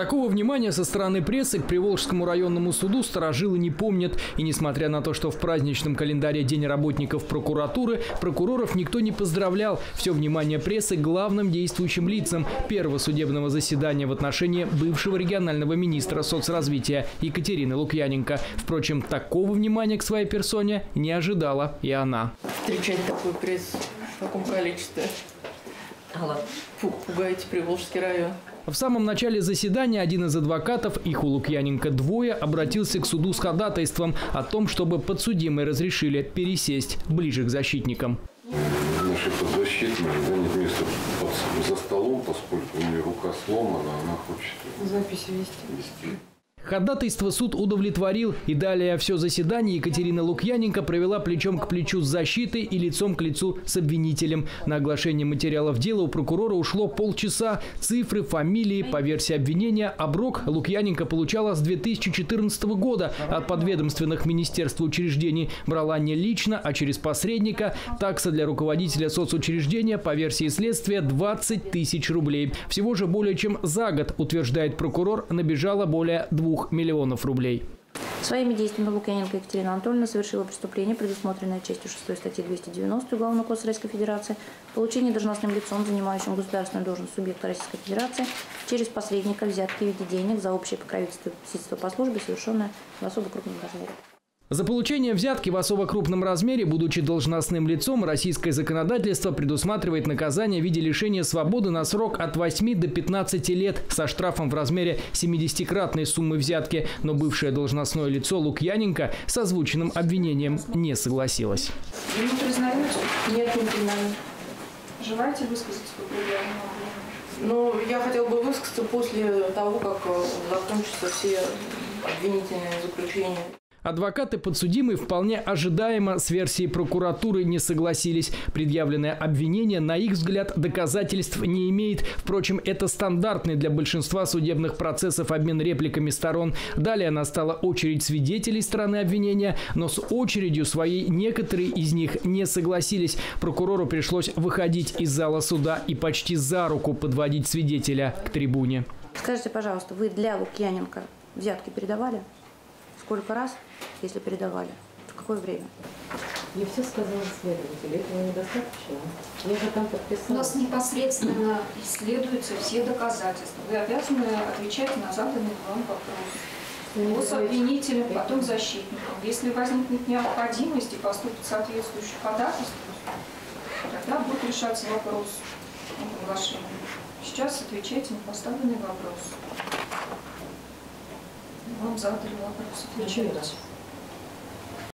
Такого внимания со стороны прессы к Приволжскому районному суду сторожилы не помнят. И несмотря на то, что в праздничном календаре День работников прокуратуры, прокуроров никто не поздравлял. Все внимание прессы главным действующим лицам первого судебного заседания в отношении бывшего регионального министра соцразвития Екатерины Лукьяненко. Впрочем, такого внимания к своей персоне не ожидала и она. Встречать такую прессу в таком количестве. Фу, пугаете Приволжский район. В самом начале заседания один из адвокатов, их у Лукьяненко двое, обратился к суду с ходатайством о том, чтобы подсудимые разрешили пересесть ближе к защитникам. Нашей подзащитной да, нет места под, за столом, поскольку у нее рука сломана, она хочет Записи вести. вести. Ходатайство суд удовлетворил, и далее все заседание Екатерина Лукьяненко провела плечом к плечу с защитой и лицом к лицу с обвинителем. На оглашение материалов дела у прокурора ушло полчаса. Цифры, фамилии, по версии обвинения, оброк Лукьяненко получала с 2014 года от подведомственных министерств учреждений. Брала не лично, а через посредника. Такса для руководителя соцучреждения по версии следствия 20 тысяч рублей. Всего же более чем за год, утверждает прокурор, набежало более 2 миллионов рублей. Своими действиями Лукьяненко Екатерина Анатольевна совершила преступление, предусмотренное частью 6 статьи 290 Уголовного кодекса Российской Федерации, получение должностным лицом, занимающим государственную должность субъекта Российской Федерации, через посредника взятки в виде денег за общее покровительство и по службе, совершенное в особо крупном размере. За получение взятки в особо крупном размере, будучи должностным лицом, российское законодательство предусматривает наказание в виде лишения свободы на срок от 8 до 15 лет со штрафом в размере 70-кратной суммы взятки. Но бывшее должностное лицо Лукьяненко с озвученным обвинением не согласилась. Вы не признаете? Нет, не признаю. Желаете высказаться по предъявленному Но я хотела бы высказаться после того, как э, закончатся все обвинительные заключения. Адвокаты подсудимые вполне ожидаемо с версией прокуратуры не согласились. Предъявленное обвинение, на их взгляд, доказательств не имеет. Впрочем, это стандартный для большинства судебных процессов обмен репликами сторон. Далее настала очередь свидетелей стороны обвинения, но с очередью своей некоторые из них не согласились. Прокурору пришлось выходить из зала суда и почти за руку подводить свидетеля к трибуне. Скажите, пожалуйста, вы для Лукьяненко взятки передавали? Сколько раз, если передавали? В какое время? Я все сказала следователю, этого недостаточно. Я же там У подписала. нас непосредственно исследуются все доказательства. Вы обязаны отвечать на заданный вам вопрос. С обвинителем, потом защитником. Если возникнет необходимость и поступит соответствующее ходатайство, тогда будет решаться вопрос о приглашении. Сейчас отвечайте на поставленный вопрос. Задали вопрос, отвечайте.